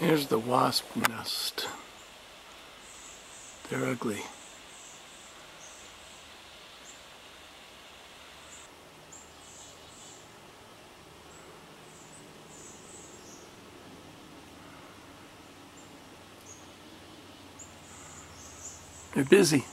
Here's the wasp nest. They're ugly. They're busy.